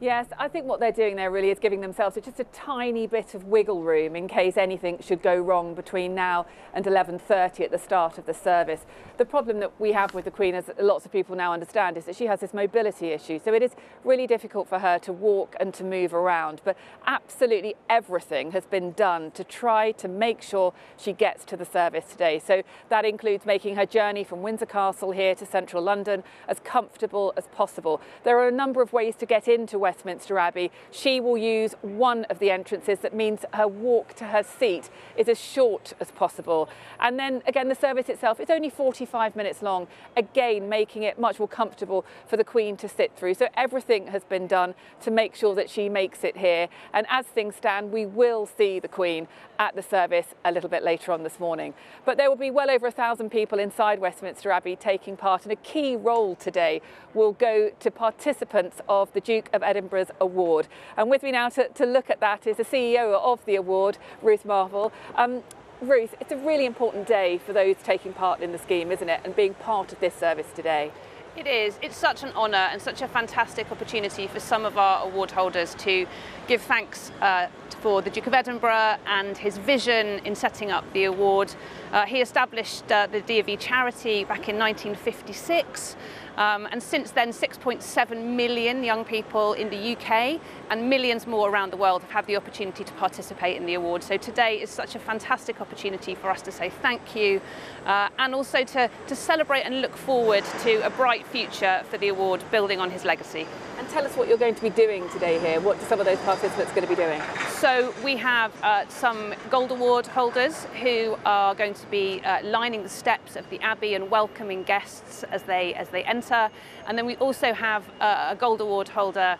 Yes, I think what they're doing there really is giving themselves just a tiny bit of wiggle room in case anything should go wrong between now and 11.30 at the start of the service. The problem that we have with the Queen, as lots of people now understand, is that she has this mobility issue. So it is really difficult for her to walk and to move around. But absolutely everything has been done to try to make sure she gets to the service today. So that includes making her journey from Windsor Castle here to central London as comfortable as possible. There are a number of ways to get into Westminster Abbey. She will use one of the entrances that means her walk to her seat is as short as possible. And then again, the service itself is only 45 minutes long, again, making it much more comfortable for the Queen to sit through. So everything has been done to make sure that she makes it here. And as things stand, we will see the Queen at the service a little bit later on this morning. But there will be well over a thousand people inside Westminster Abbey taking part, and a key role today will go to participants of the Duke of Edinburgh's award. And with me now to, to look at that is the CEO of the award, Ruth Marvel. Um, Ruth, it's a really important day for those taking part in the scheme, isn't it? And being part of this service today. It is. It's such an honour and such a fantastic opportunity for some of our award holders to give thanks uh, for the Duke of Edinburgh and his vision in setting up the award. Uh, he established uh, the D charity back in 1956 um, and since then, 6.7 million young people in the UK and millions more around the world have had the opportunity to participate in the award. So today is such a fantastic opportunity for us to say thank you uh, and also to, to celebrate and look forward to a bright future for the award building on his legacy. Tell us what you're going to be doing today here. What are some of those participants going to be doing? So we have uh, some Gold Award holders who are going to be uh, lining the steps of the Abbey and welcoming guests as they as they enter. And then we also have uh, a Gold Award holder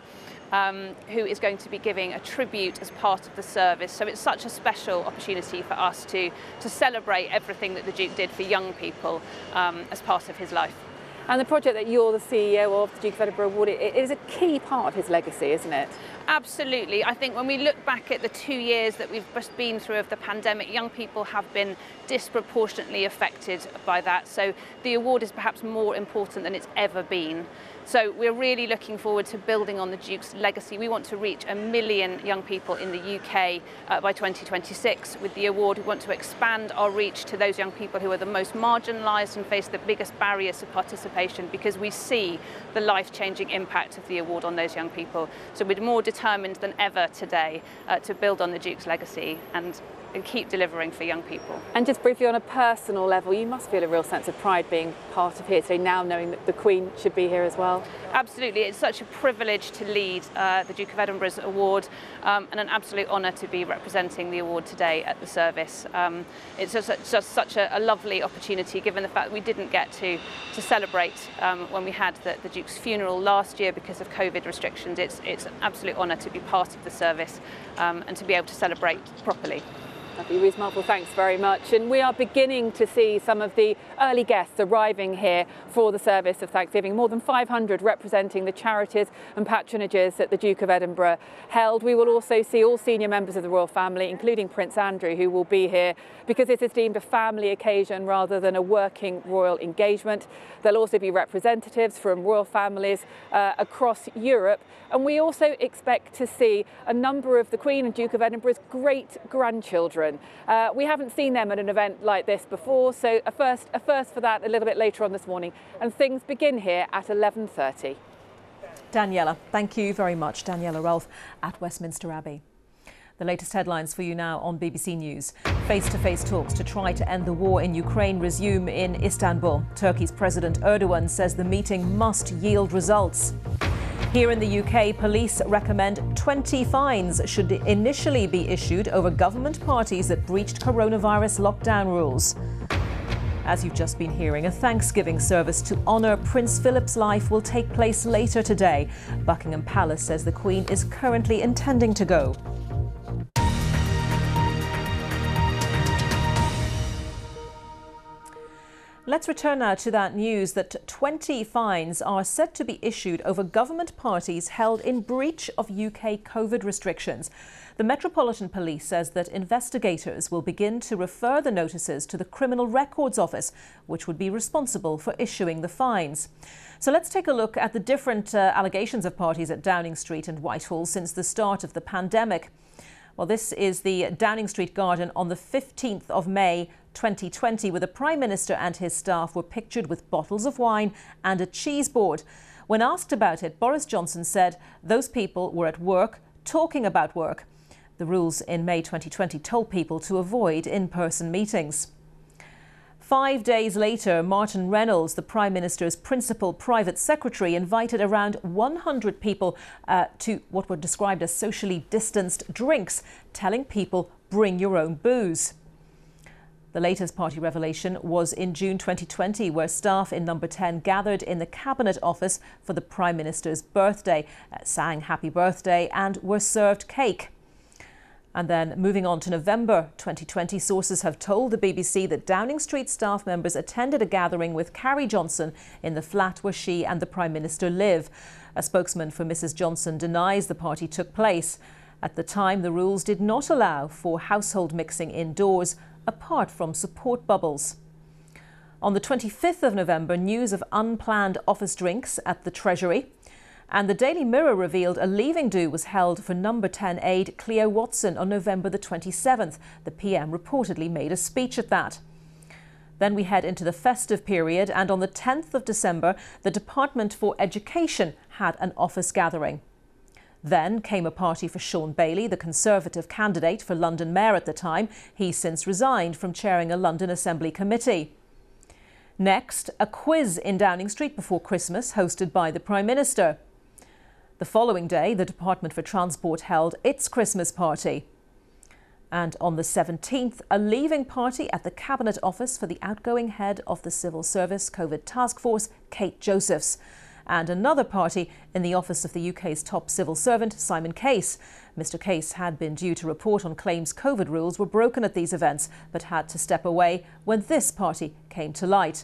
um, who is going to be giving a tribute as part of the service. So it's such a special opportunity for us to, to celebrate everything that the Duke did for young people um, as part of his life. And the project that you're the CEO of, the Duke of Edinburgh Award, it is a key part of his legacy, isn't it? Absolutely. I think when we look back at the two years that we've just been through of the pandemic, young people have been disproportionately affected by that. So the award is perhaps more important than it's ever been. So we're really looking forward to building on the Duke's legacy. We want to reach a million young people in the UK uh, by 2026. With the award, we want to expand our reach to those young people who are the most marginalised and face the biggest barriers to participation because we see the life changing impact of the award on those young people. So we're more determined than ever today uh, to build on the Duke's legacy and and keep delivering for young people. And just briefly on a personal level, you must feel a real sense of pride being part of here today, now knowing that the Queen should be here as well. Absolutely, it's such a privilege to lead uh, the Duke of Edinburgh's award um, and an absolute honour to be representing the award today at the service. Um, it's just, just such a, a, lovely opportunity given the fact that we didn't get to, to celebrate um, when we had the, the, Duke's funeral last year because of COVID restrictions. It's, it's an absolute honour to be part of the service um, and to be able to celebrate properly. Louise Marvel, thanks very much. And we are beginning to see some of the early guests arriving here for the service of Thanksgiving. More than 500 representing the charities and patronages that the Duke of Edinburgh held. We will also see all senior members of the royal family, including Prince Andrew, who will be here because this is deemed a family occasion rather than a working royal engagement. There'll also be representatives from royal families uh, across Europe. And we also expect to see a number of the Queen and Duke of Edinburgh's great grandchildren. Uh, we haven't seen them at an event like this before, so a first, a first for that a little bit later on this morning. And things begin here at 11.30. Daniela, thank you very much. Daniela Ralph at Westminster Abbey. The latest headlines for you now on BBC News. Face to face talks to try to end the war in Ukraine resume in Istanbul. Turkey's President Erdogan says the meeting must yield results. Here in the UK, police recommend 20 fines should initially be issued over government parties that breached coronavirus lockdown rules. As you've just been hearing, a Thanksgiving service to honour Prince Philip's life will take place later today. Buckingham Palace says the Queen is currently intending to go. Let's return now to that news that 20 fines are set to be issued over government parties held in breach of UK COVID restrictions. The Metropolitan Police says that investigators will begin to refer the notices to the Criminal Records Office, which would be responsible for issuing the fines. So let's take a look at the different uh, allegations of parties at Downing Street and Whitehall since the start of the pandemic. Well, this is the Downing Street Garden on the 15th of May 2020, where the Prime Minister and his staff were pictured with bottles of wine and a cheese board. When asked about it, Boris Johnson said those people were at work talking about work. The rules in May 2020 told people to avoid in person meetings. Five days later, Martin Reynolds, the Prime Minister's principal private secretary, invited around 100 people uh, to what were described as socially distanced drinks, telling people, bring your own booze. The latest party revelation was in June 2020, where staff in Number 10 gathered in the Cabinet Office for the Prime Minister's birthday, uh, sang Happy Birthday, and were served cake. And then moving on to November 2020, sources have told the BBC that Downing Street staff members attended a gathering with Carrie Johnson in the flat where she and the Prime Minister live. A spokesman for Mrs Johnson denies the party took place. At the time, the rules did not allow for household mixing indoors, apart from support bubbles. On the 25th of November, news of unplanned office drinks at the Treasury. And the Daily Mirror revealed a leaving do was held for number 10 aide Cleo Watson on November the 27th. The PM reportedly made a speech at that. Then we head into the festive period, and on the 10th of December, the Department for Education had an office gathering. Then came a party for Shaun Bailey, the Conservative candidate for London Mayor at the time. He since resigned from chairing a London Assembly committee. Next, a quiz in Downing Street before Christmas, hosted by the Prime Minister. The following day, the Department for Transport held its Christmas party. And on the 17th, a leaving party at the Cabinet Office for the outgoing head of the Civil Service COVID Task Force, Kate Josephs. And another party in the office of the UK's top civil servant, Simon Case. Mr. Case had been due to report on claims COVID rules were broken at these events, but had to step away when this party came to light.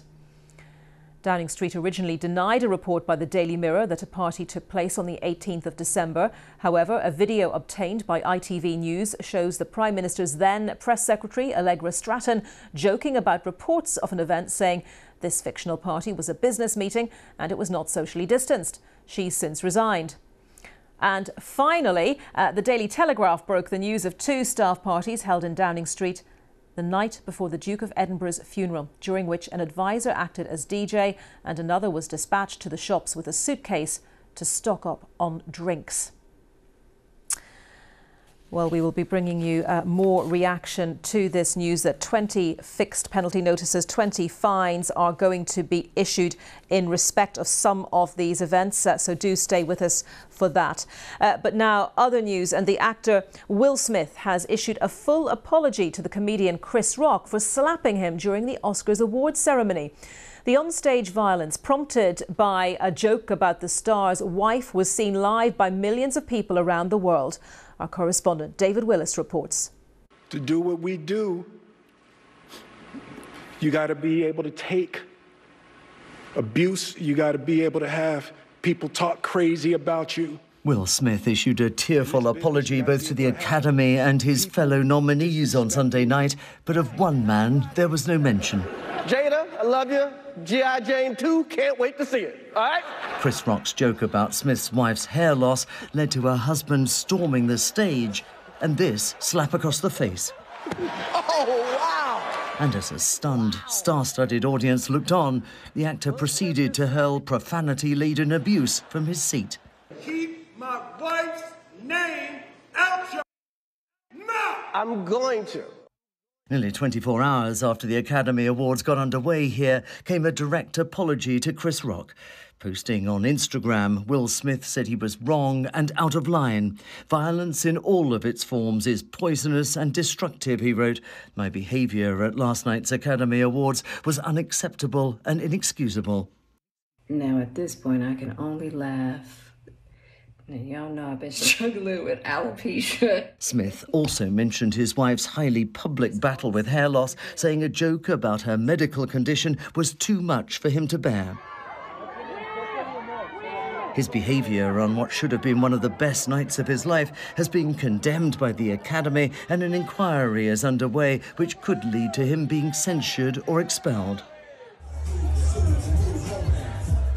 Downing Street originally denied a report by the Daily Mirror that a party took place on the 18th of December. However, a video obtained by ITV News shows the Prime Minister's then Press Secretary, Allegra Stratton, joking about reports of an event saying this fictional party was a business meeting and it was not socially distanced. She's since resigned. And finally, uh, the Daily Telegraph broke the news of two staff parties held in Downing Street the night before the Duke of Edinburgh's funeral, during which an advisor acted as DJ and another was dispatched to the shops with a suitcase to stock up on drinks. Well, we will be bringing you uh, more reaction to this news that 20 fixed penalty notices, 20 fines are going to be issued in respect of some of these events. Uh, so do stay with us for that. Uh, but now, other news, and the actor Will Smith has issued a full apology to the comedian Chris Rock for slapping him during the Oscars awards ceremony. The onstage violence, prompted by a joke about the star's wife, was seen live by millions of people around the world. Our correspondent David Willis reports. To do what we do, you got to be able to take abuse, you got to be able to have people talk crazy about you. Will Smith issued a tearful apology both to the Academy and his fellow nominees on Sunday night, but of one man there was no mention. Jada, I love you. G.I. Jane 2, can't wait to see it. All right? Chris Rock's joke about Smith's wife's hair loss led to her husband storming the stage, and this slap across the face. Oh, wow! And as a stunned, star studded audience looked on, the actor proceeded to hurl profanity laden abuse from his seat. Keep my wife's name out your mouth! I'm going to. Nearly 24 hours after the Academy Awards got underway here came a direct apology to Chris Rock. Posting on Instagram, Will Smith said he was wrong and out of line. Violence in all of its forms is poisonous and destructive, he wrote. My behaviour at last night's Academy Awards was unacceptable and inexcusable. Now, at this point, I can only laugh and y'all know I've been (laughs) struggling with alopecia. Smith also mentioned his wife's highly public battle with hair loss, saying a joke about her medical condition was too much for him to bear. His behaviour on what should have been one of the best nights of his life has been condemned by the Academy, and an inquiry is underway which could lead to him being censured or expelled.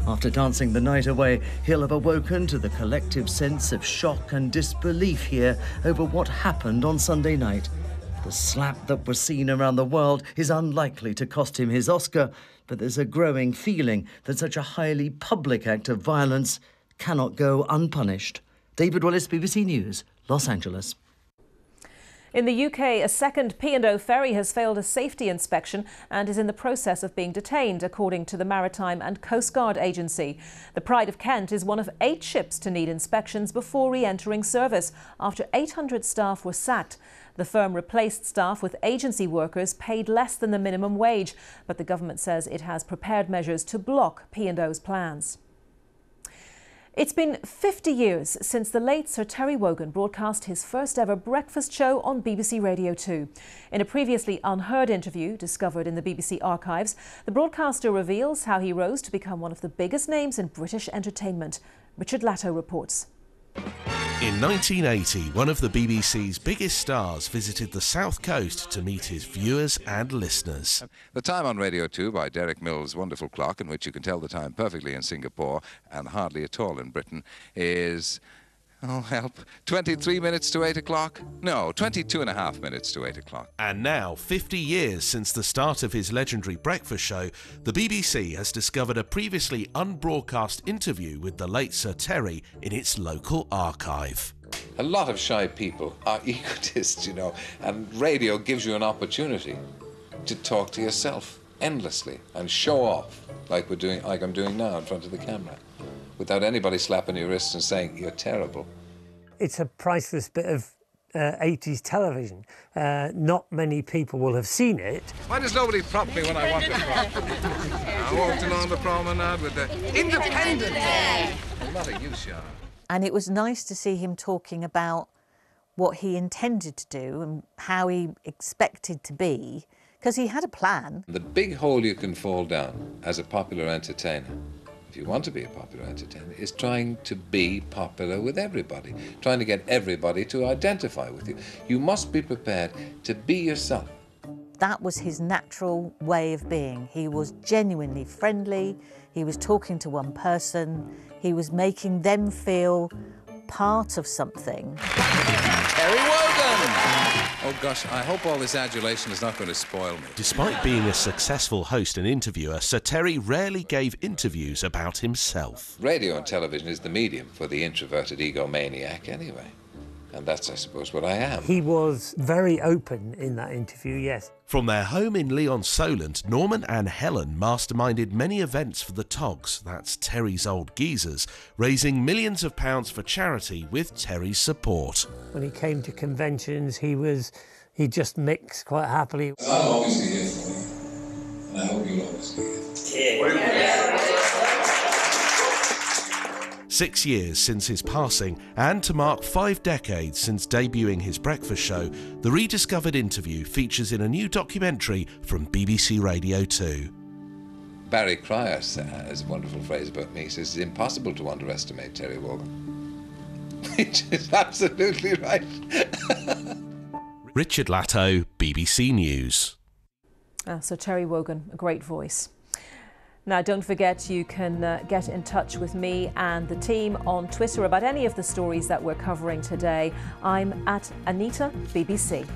After dancing the night away, he'll have awoken to the collective sense of shock and disbelief here over what happened on Sunday night. The slap that was seen around the world is unlikely to cost him his Oscar, but there's a growing feeling that such a highly public act of violence cannot go unpunished. David Willis, BBC News, Los Angeles. In the UK, a second P&O ferry has failed a safety inspection and is in the process of being detained, according to the Maritime and Coast Guard Agency. The Pride of Kent is one of eight ships to need inspections before re-entering service after 800 staff were sacked. The firm replaced staff with agency workers paid less than the minimum wage, but the government says it has prepared measures to block P&O's plans. It's been 50 years since the late Sir Terry Wogan broadcast his first ever breakfast show on BBC Radio 2. In a previously unheard interview discovered in the BBC archives, the broadcaster reveals how he rose to become one of the biggest names in British entertainment. Richard Latto reports. In 1980, one of the BBC's biggest stars visited the South Coast to meet his viewers and listeners. The time on Radio 2 by Derek Mills' wonderful clock, in which you can tell the time perfectly in Singapore and hardly at all in Britain, is Oh, help. 23 minutes to 8 o'clock? No, 22 and a half minutes to 8 o'clock. And now, 50 years since the start of his legendary breakfast show, the BBC has discovered a previously unbroadcast interview with the late Sir Terry in its local archive. A lot of shy people are (laughs) egotists, you know, and radio gives you an opportunity to talk to yourself endlessly and show off like we're doing like I'm doing now in front of the camera without anybody slapping your wrist and saying you're terrible. It's a priceless bit of uh, 80s television. Uh, not many people will have seen it. Why does nobody prop me when I want to prompt? I walked along the promenade with the independent. A lot of use, yeah. And it was nice to see him talking about what he intended to do and how he expected to be, because he had a plan. The big hole you can fall down as a popular entertainer if you want to be a popular entertainer, is trying to be popular with everybody, trying to get everybody to identify with you. You must be prepared to be yourself. That was his natural way of being. He was genuinely friendly, he was talking to one person, he was making them feel part of something. Terry Wogan! Oh gosh, I hope all this adulation is not going to spoil me. Despite being a successful host and interviewer, Sir Terry rarely gave interviews about himself. Radio and television is the medium for the introverted egomaniac anyway. And that's, I suppose, what I am. He was very open in that interview, yes. From their home in Lee-on-Solent, Norman and Helen masterminded many events for the Togs, that's Terry's old geezers, raising millions of pounds for charity with Terry's support. When he came to conventions, he was he just mixed quite happily. I'll always be here for you. And I hope you'll always be here. Six years since his passing, and to mark five decades since debuting his breakfast show, the rediscovered interview features in a new documentary from BBC Radio 2. Barry Cryer has a wonderful phrase about me. He says, It's impossible to underestimate Terry Wogan. (laughs) Which is absolutely right. (laughs) Richard Latto, BBC News. Ah, so Terry Wogan, a great voice. Now, don't forget you can uh, get in touch with me and the team on Twitter about any of the stories that we're covering today. I'm at Annita BBC.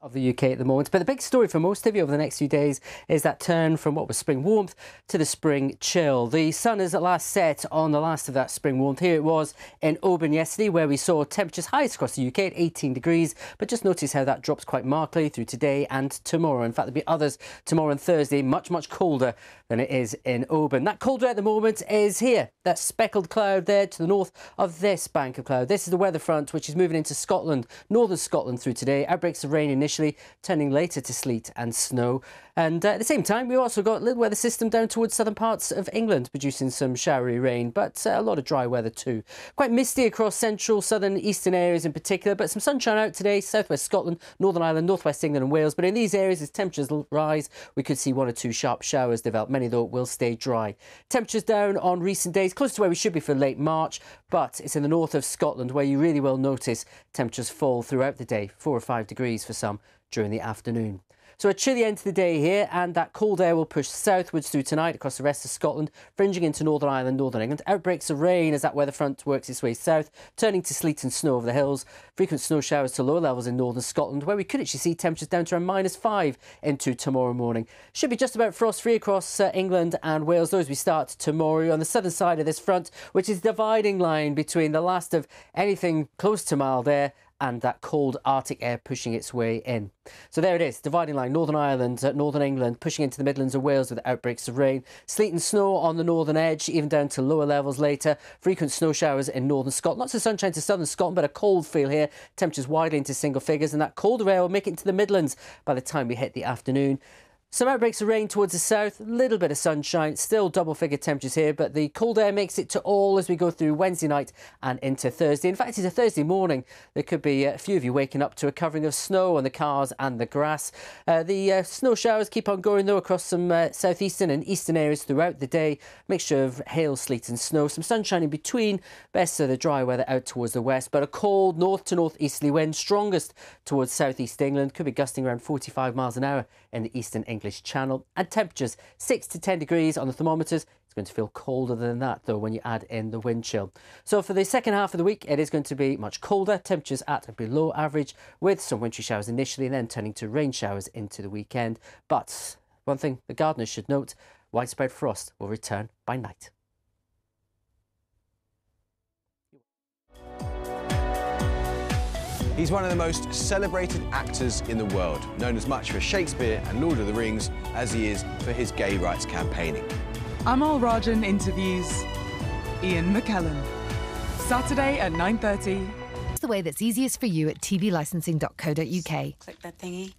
Of the UK at the moment. But the big story for most of you over the next few days is that turn from what was spring warmth to the spring chill. The sun is at last set on the last of that spring warmth. Here it was in Oban yesterday, where we saw temperatures highest across the UK at 18 degrees. But just notice how that drops quite markedly through today and tomorrow. In fact, there'll be others tomorrow and Thursday, much, much colder than it is in Oban. That cold at the moment is here. That speckled cloud there to the north of this bank of cloud. This is the weather front, which is moving into Scotland, northern Scotland through today. Outbreaks of rain initially initially, turning later to sleet and snow. And uh, at the same time, we've also got a little weather system down towards southern parts of England, producing some showery rain, but uh, a lot of dry weather too. Quite misty across central, southern, eastern areas in particular, but some sunshine out today, southwest Scotland, Northern Ireland, northwest England and Wales. But in these areas, as temperatures rise, we could see one or two sharp showers develop. Many, though, will stay dry. Temperatures down on recent days, close to where we should be for late March, but it's in the north of Scotland where you really will notice temperatures fall throughout the day, four or five degrees for some during the afternoon. So a chilly end to the day here, and that cold air will push southwards through tonight across the rest of Scotland, fringing into Northern Ireland, Northern England. Outbreaks of rain as that weather front works its way south, turning to sleet and snow over the hills. Frequent snow showers to lower levels in northern Scotland, where we could actually see temperatures down to around minus five into tomorrow morning. Should be just about frost-free across uh, England and Wales, though, as we start tomorrow on the southern side of this front, which is dividing line between the last of anything close to mild air and that cold Arctic air pushing its way in. So there it is, dividing line, Northern Ireland, uh, Northern England, pushing into the Midlands of Wales with outbreaks of rain. Sleet and snow on the northern edge, even down to lower levels later. Frequent snow showers in northern Scotland. Lots of sunshine to southern Scotland, but a cold feel here. Temperatures widely into single figures, and that colder air will make it into the Midlands by the time we hit the afternoon. Some outbreaks of rain towards the south, a little bit of sunshine, still double figure temperatures here, but the cold air makes it to all as we go through Wednesday night and into Thursday. In fact, it's a Thursday morning. There could be a few of you waking up to a covering of snow on the cars and the grass. Uh, the uh, snow showers keep on going though across some uh, southeastern and eastern areas throughout the day. Mixture of hail, sleet and snow. Some sunshine in between. Best of the dry weather out towards the west, but a cold north to northeasterly wind, strongest towards southeast England. Could be gusting around 45 miles an hour in the eastern English Channel. And temperatures 6 to 10 degrees on the thermometers. It's going to feel colder than that, though, when you add in the wind chill. So for the second half of the week, it is going to be much colder. Temperatures at below average, with some wintry showers initially, and then turning to rain showers into the weekend. But one thing the gardeners should note widespread frost will return by night. He's one of the most celebrated actors in the world, known as much for Shakespeare and Lord of the Rings as he is for his gay rights campaigning. Amol Rajan interviews Ian McKellen. Saturday at 9.30. It's the way that's easiest for you at tvlicensing.co.uk. Click that thingy.